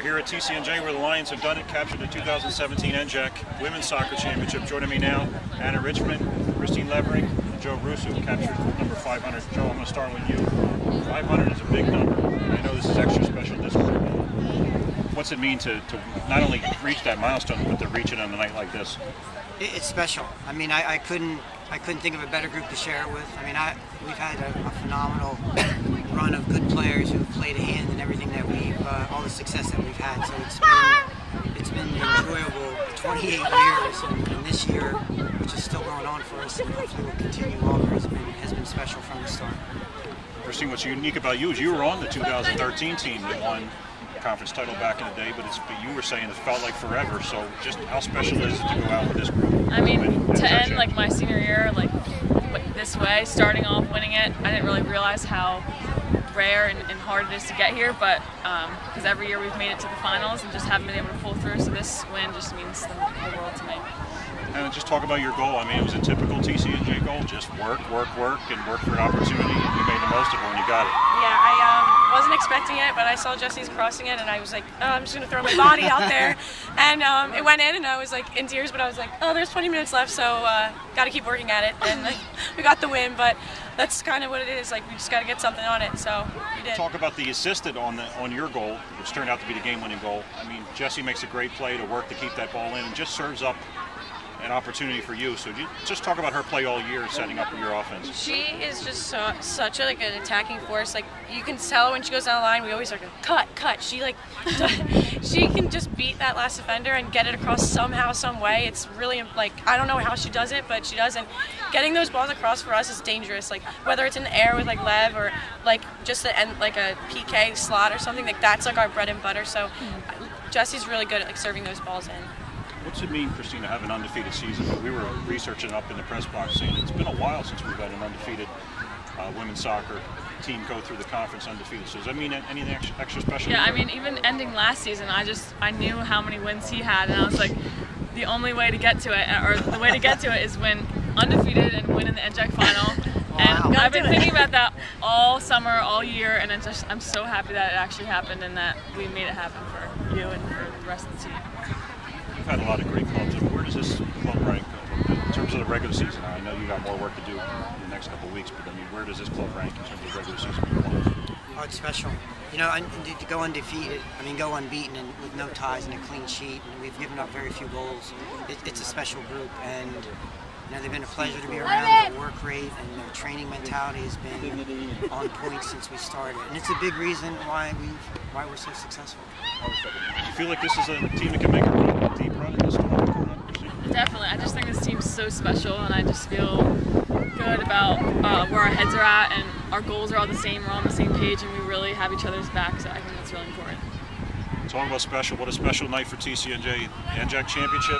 We're here at TCNJ where the Lions have done it, captured the 2017 NJAC Women's Soccer Championship. Joining me now, Hannah Richman, Christine Levering, and Joe Russo captured number 500. Joe, I'm going to start with you. 500 is a big number. I know this is extra special this week. What's it mean to, to not only reach that milestone, but to reach it on a night like this? It, it's special. I mean, I, I, couldn't I couldn't think of a better group to share it with. I mean, I, we've had a, a phenomenal run of good players who've played a hand in everything that we've, uh, all the success that we've had. So it's been enjoyable 28 years, and, and, this year, which is still going on for us, and hopefully will continue longer, has been, has been special from the start. Christine, what's unique about you is you were on the 2013 team that won conference title back in the day, but it's but you were saying it felt like forever. So just how special is it to go out with this group? I mean, to end like my senior year, like this way, starting off winning it, I didn't really realize how rare and, and hard it is to get here, but because um, every year we've made it to the finals and just haven't been able to pull through, so this win just means the, the world to me. And just talk about your goal. I mean, it was a typical TCNJ goal, just work, work, work, and work for an opportunity, and you made the most of it when you got it. Yeah, I um, wasn't expecting it, but I saw Jesse's crossing it, and I was like, oh, I'm just going to throw my body out there. And um, it went in, and I was like in tears, but I was like, oh, there's 20 minutes left, so uh, got to keep working at it. And like, we got the win, but that's kind of what it is. Like, we just got to get something on it, so we did. Talk about the assistant on, the, on your goal, which turned out to be the game-winning goal. I mean, Jesse makes a great play to work to keep that ball in and just serves up an opportunity for you. So you just talk about her play all year, setting up your offense. She is just so, such a, like an attacking force. Like you can tell when she goes down the line, we always like cut, cut. She like she can just beat that last defender and get it across somehow, some way. It's really like I don't know how she does it, but she does. And getting those balls across for us is dangerous. Like whether it's in the air with like Lev or like just the end like a PK slot or something like that's like our bread and butter. So mm-hmm. Jesse's really good at like serving those balls in. What's it mean, Christina, to have an undefeated season? But we were researching up in the press box saying it's been a while since we've had an undefeated uh, women's soccer team go through the conference undefeated. So does that mean anything extra, extra special? Yeah, I mean, even ending last season, I just I knew how many wins he had, and I was like, the only way to get to it, or the way to get to it, is win undefeated and win in the NJAC final. Wow. And I've been thinking about that all summer, all year, and I'm just I'm so happy that it actually happened and that we made it happen for you and for the rest of the team had a lot of great clubs. Where does this club rank uh, in terms of the regular season? I know you got more work to do in the next couple of weeks, but I mean, where does this club rank in terms of regular season? Oh, it's special. You know, to go undefeated, I mean, go unbeaten and with no ties and a clean sheet, and we've given up very few goals. It, it's a special group, and you know, they've been a pleasure to be around. Their work rate and their training mentality has been on point since we started, and it's a big reason why we why we're so successful. Do You feel like this is a team that can make a deep run in this Definitely. I just think this team's so special, and I just feel good about uh, where our heads are at, and our goals are all the same. We're on the same page, and we really have each other's back. So I think that's really important. Talking about special, what a special night for TCNJ. NJAC Championship.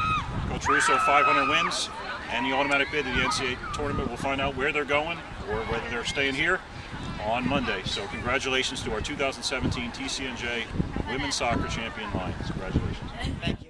Coach Russo, 500 wins, and the automatic bid to the NCAA tournament. We'll find out where they're going or whether they're staying here on Monday. So congratulations to our 2017 TCNJ Women's Soccer Champion Lions. Congratulations. Thank you.